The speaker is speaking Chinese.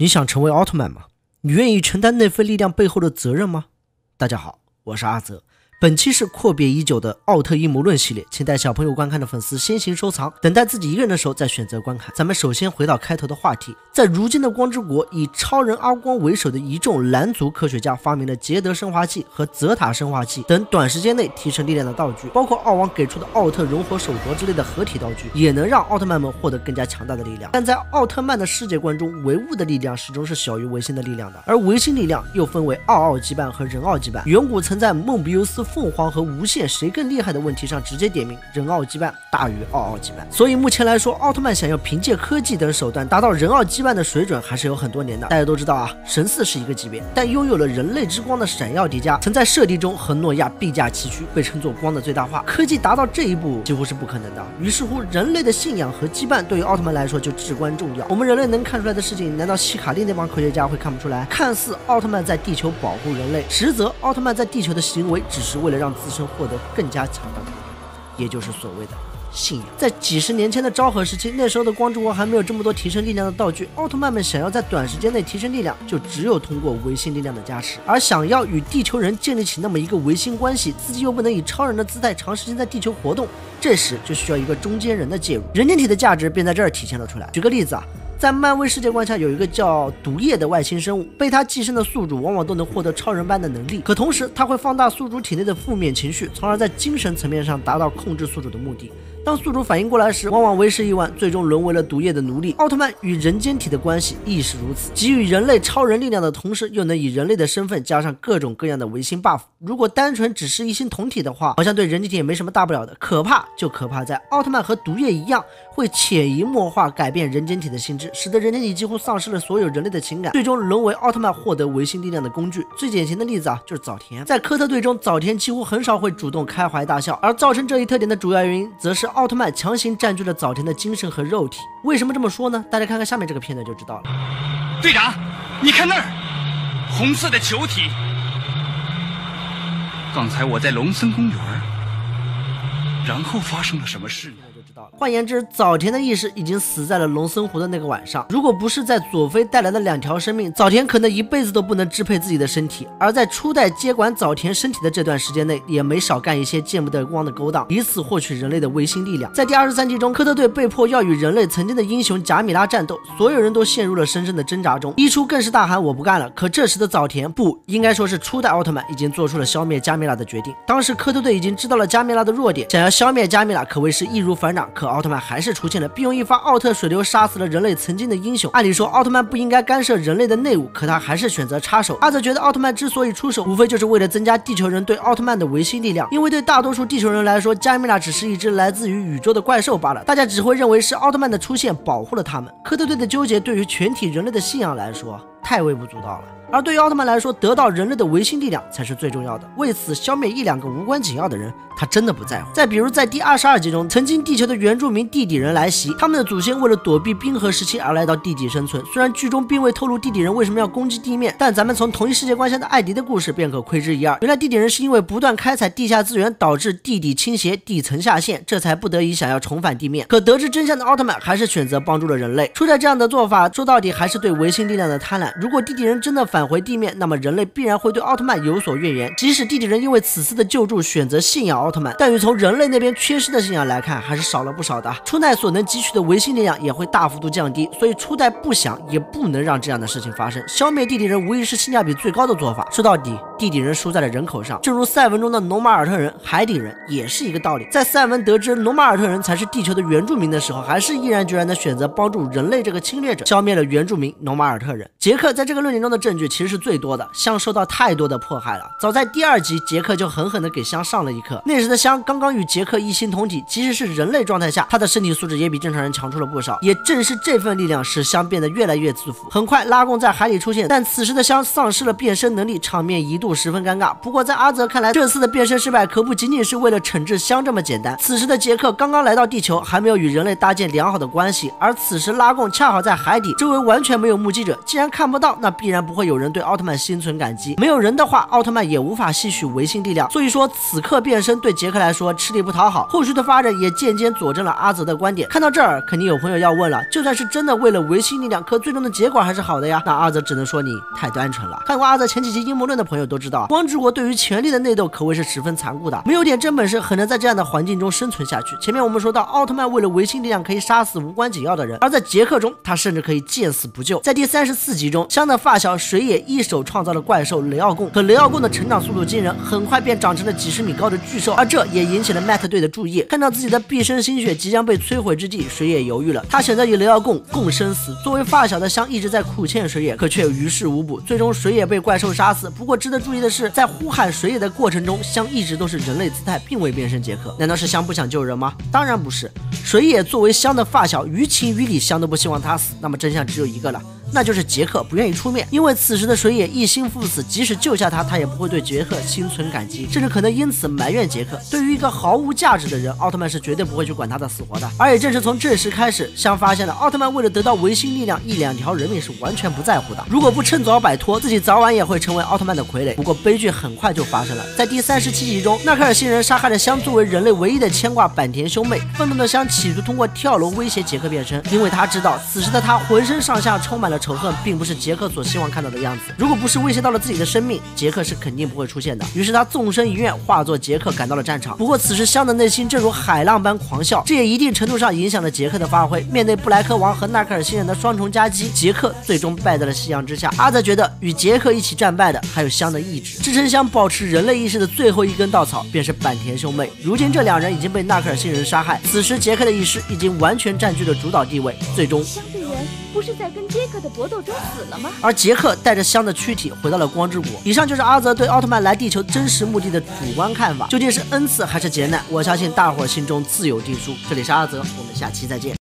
你想成为奥特曼吗？你愿意承担那份力量背后的责任吗？大家好，我是阿泽。本期是阔别已久的奥特阴谋论系列，请带小朋友观看的粉丝先行收藏，等待自己一个人的时候再选择观看。咱们首先回到开头的话题，在如今的光之国，以超人阿光为首的一众蓝族科学家发明了捷德生化器和泽塔生化器等短时间内提升力量的道具，包括奥王给出的奥特融合手镯之类的合体道具，也能让奥特曼们获得更加强大的力量。但在奥特曼的世界观中，唯物的力量始终是小于唯心的力量的，而唯心力量又分为奥奥羁绊和人奥羁绊。远古曾在梦比优斯。凤凰和无限谁更厉害的问题上，直接点名人奥羁绊大于奥奥羁绊。所以目前来说，奥特曼想要凭借科技等手段达到人奥羁绊的水准，还是有很多年的。大家都知道啊，神四是一个级别，但拥有了人类之光的闪耀迪迦，曾在设定中和诺亚并驾齐驱，被称作光的最大化。科技达到这一步几乎是不可能的。于是乎，人类的信仰和羁绊对于奥特曼来说就至关重要。我们人类能看出来的事情，难道希卡利那帮科学家会看不出来？看似奥特曼在地球保护人类，实则奥特曼在地球的行为只是。为了让自身获得更加强大的力量，也就是所谓的信仰。在几十年前的昭和时期，那时候的光之国还没有这么多提升力量的道具，奥特曼们想要在短时间内提升力量，就只有通过维新力量的加持。而想要与地球人建立起那么一个维新关系，自己又不能以超人的姿态长时间在地球活动，这时就需要一个中间人的介入，人间体的价值便在这儿体现了出来。举个例子啊。在漫威世界观下，有一个叫毒液的外星生物，被它寄生的宿主往往都能获得超人般的能力。可同时，它会放大宿主体内的负面情绪，从而在精神层面上达到控制宿主的目的。当宿主反应过来时，往往为时已晚，最终沦为了毒液的奴隶。奥特曼与人间体的关系亦是如此，给予人类超人力量的同时，又能以人类的身份加上各种各样的维新 buff。如果单纯只是一心同体的话，好像对人体也没什么大不了的。可怕就可怕在奥特曼和毒液一样，会潜移默化改变人间体的心智，使得人间体几乎丧失了所有人类的情感，最终沦为奥特曼获得维新力量的工具。最典型的例子啊，就是早田。在科特队中，早田几乎很少会主动开怀大笑，而造成这一特点的主要原因，则是。奥特曼强行占据了早田的精神和肉体，为什么这么说呢？大家看看下面这个片段就知道了。队长，你看那儿，红色的球体。刚才我在龙森公园，然后发生了什么事呢？换言之，早田的意识已经死在了龙森湖的那个晚上。如果不是在佐菲带来的两条生命，早田可能一辈子都不能支配自己的身体。而在初代接管早田身体的这段时间内，也没少干一些见不得光的勾当，以此获取人类的维新力量。在第二十三集中，科特队被迫要与人类曾经的英雄贾米拉战斗，所有人都陷入了深深的挣扎中。一出更是大喊我不干了。可这时的早田不应该说是初代奥特曼已经做出了消灭加米拉的决定。当时科特队已经知道了加米拉的弱点，想要消灭加米拉可谓是易如反掌。可奥特曼还是出现了，并用一发奥特水流杀死了人类曾经的英雄。按理说，奥特曼不应该干涉人类的内务，可他还是选择插手。阿泽觉得，奥特曼之所以出手，无非就是为了增加地球人对奥特曼的维新力量。因为对大多数地球人来说，加米拉只是一只来自于宇宙的怪兽罢了，大家只会认为是奥特曼的出现保护了他们。科特队的纠结，对于全体人类的信仰来说，太微不足道了。而对于奥特曼来说，得到人类的维新力量才是最重要的。为此，消灭一两个无关紧要的人，他真的不在乎。再比如，在第二十二集中，曾经地球的原住民地底人来袭，他们的祖先为了躲避冰河时期而来到地底生存。虽然剧中并未透露地底人为什么要攻击地面，但咱们从同一世界观下的艾迪的故事便可窥之一二。原来地底人是因为不断开采地下资源，导致地底倾斜，地层下陷，这才不得已想要重返地面。可得知真相的奥特曼还是选择帮助了人类。出在这样的做法，说到底还是对维新力量的贪婪。如果地底人真的返回地面，那么人类必然会对奥特曼有所怨言。即使地底人因为此次的救助选择信仰奥特曼，但与从人类那边缺失的信仰来看，还是少了不少的。初代所能汲取的维新力量也会大幅度降低，所以初代不想也不能让这样的事情发生。消灭地底人无疑是性价比最高的做法。说到底，地底人输在了人口上，正如赛文中的农马尔特人、海底人也是一个道理。在赛文得知农马尔特人才是地球的原住民的时候，还是毅然决然的选择帮助人类这个侵略者，消灭了原住民农马尔特人。杰克在这个论点中的证据其实是最多的。香受到太多的迫害了。早在第二集，杰克就狠狠地给香上了一课。那时的香刚刚与杰克一心同体，即使是人类状态下，他的身体素质也比正常人强出了不少。也正是这份力量，使香变得越来越自负。很快，拉贡在海里出现，但此时的香丧失了变身能力，场面一度十分尴尬。不过在阿泽看来，这次的变身失败可不仅仅是为了惩治香这么简单。此时的杰克刚刚来到地球，还没有与人类搭建良好的关系，而此时拉贡恰好在海底，周围完全没有目击者，既然看不。不到，那必然不会有人对奥特曼心存感激。没有人的话，奥特曼也无法吸取维新力量。所以说，此刻变身对杰克来说吃力不讨好。后续的发展也渐渐佐证了阿泽的观点。看到这儿，肯定有朋友要问了：就算是真的为了维新力量，可最终的结果还是好的呀？那阿泽只能说你太单纯了。看过阿泽前几集阴谋论的朋友都知道，光之国对于权力的内斗可谓是十分残酷的，没有点真本事，很难在这样的环境中生存下去。前面我们说到，奥特曼为了维新力量可以杀死无关紧要的人，而在杰克中，他甚至可以见死不救。在第三十四集中，香的发小水野一手创造了怪兽雷奥贡，可雷奥贡的成长速度惊人，很快便长成了几十米高的巨兽，而这也引起了 Matt 队的注意。看到自己的毕生心血即将被摧毁之际，水野犹豫了，他选择与雷奥贡共生死。作为发小的香一直在苦劝水野，可却于事无补。最终水野被怪兽杀死。不过值得注意的是，在呼喊水野的过程中，香一直都是人类姿态，并未变身杰克。难道是香不想救人吗？当然不是。水野作为香的发小，于情于理，香都不希望他死。那么真相只有一个了。那就是杰克不愿意出面，因为此时的水野一心赴死，即使救下他，他也不会对杰克心存感激，甚至可能因此埋怨杰克。对于一个毫无价值的人，奥特曼是绝对不会去管他的死活的。而也正是从这时开始，香发现了奥特曼为了得到维新力量，一两条人命是完全不在乎的。如果不趁早摆脱，自己早晚也会成为奥特曼的傀儡。不过悲剧很快就发生了，在第三十七集中，纳克尔星人杀害了香作为人类唯一的牵挂坂田兄妹，愤怒的香企图通过跳楼威胁杰克变身，因为他知道此时的他浑身上下充满了仇恨，并不是。杰克所希望看到的样子，如果不是威胁到了自己的生命，杰克是肯定不会出现的。于是他纵身一跃，化作杰克赶到了战场。不过此时香的内心正如海浪般狂笑，这也一定程度上影响了杰克的发挥。面对布莱克王和纳克尔星人的双重夹击，杰克最终败在了夕阳之下。阿泽觉得与杰克一起战败的还有香的意志，支撑香保持人类意识的最后一根稻草便是坂田兄妹。如今这两人已经被纳克尔星人杀害，此时杰克的意识已经完全占据了主导地位。最终。不是在跟杰克的搏斗中死了吗？而杰克带着香的躯体回到了光之国。以上就是阿泽对奥特曼来地球真实目的的主观看法，究竟是恩赐还是劫难？我相信大伙儿心中自有定数。这里是阿泽，我们下期再见。